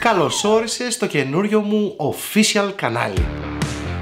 Καλώς όρισες στο καινούριο μου official κανάλι.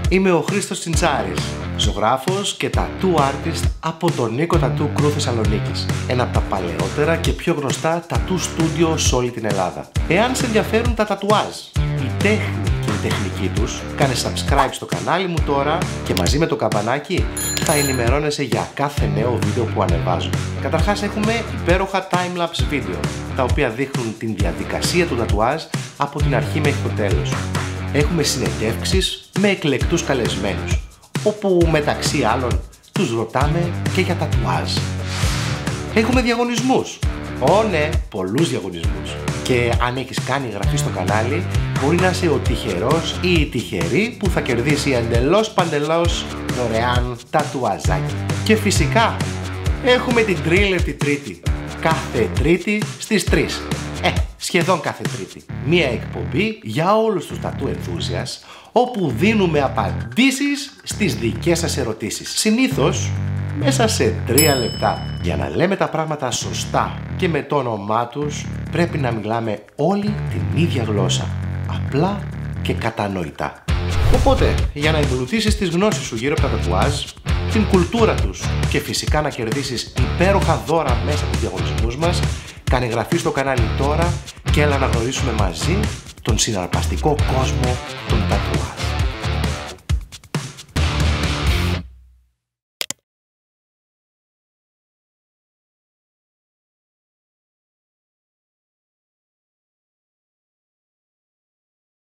Είμαι ο Χρήστος Τσιντσάρης, ζωγράφος και tattoo artist από το Νίκο Tattoo Crew Θεσσαλονίκης. Ένα από τα παλαιότερα και πιο γνωστά tattoo studio σε όλη την Ελλάδα. Εάν σε ενδιαφέρουν τα τατουάζ, η τέχνη και η τεχνική τους, κάνε subscribe στο κανάλι μου τώρα και μαζί με το καμπανάκι θα ενημερώνεσαι για κάθε νέο βίντεο που ανεβάζω. Καταρχάς έχουμε υπέροχα time-lapse βίντεο, τα οποία δείχνουν την διαδικασία του τατουάζ από την αρχή μέχρι το τέλος. Έχουμε συνεντεύξεις με εκλεκτούς καλεσμένους, όπου μεταξύ άλλων τους ρωτάμε και για τατουάζ. Έχουμε διαγωνισμούς. Ω ναι, πολλούς διαγωνισμούς. Και αν έχεις κάνει εγγραφή στο κανάλι, μπορεί να είσαι ο τυχερός ή η τυχερή που θα κερδίσει εντελώς παντελώς δωρεάν τατουαζάκι. Και φυσικά, έχουμε την τρίλεπτη τρίτη. Κάθε τρίτη στις 3. Ε, σχεδόν κάθε τρίτη. Μία εκπομπή για όλους τους tattoo enthusiasts όπου δίνουμε απαντήσεις στις δικές σας ερωτήσεις. Συνήθως μέσα σε τρία λεπτά. Για να λέμε τα πράγματα σωστά και με το όνομά τους πρέπει να μιλάμε όλη την ίδια γλώσσα. Απλά και κατανοητά. Οπότε, για να εμπλουτίσεις τις γνώσεις σου γύρω από τα τατουάζ, την κουλτούρα τους και φυσικά να κερδίσεις υπέροχα δώρα μέσα από τους διαγωνισμούς μας, κάνε εγγραφή στο κανάλι τώρα και έλα να γνωρίσουμε μαζί τον συναρπαστικό κόσμο των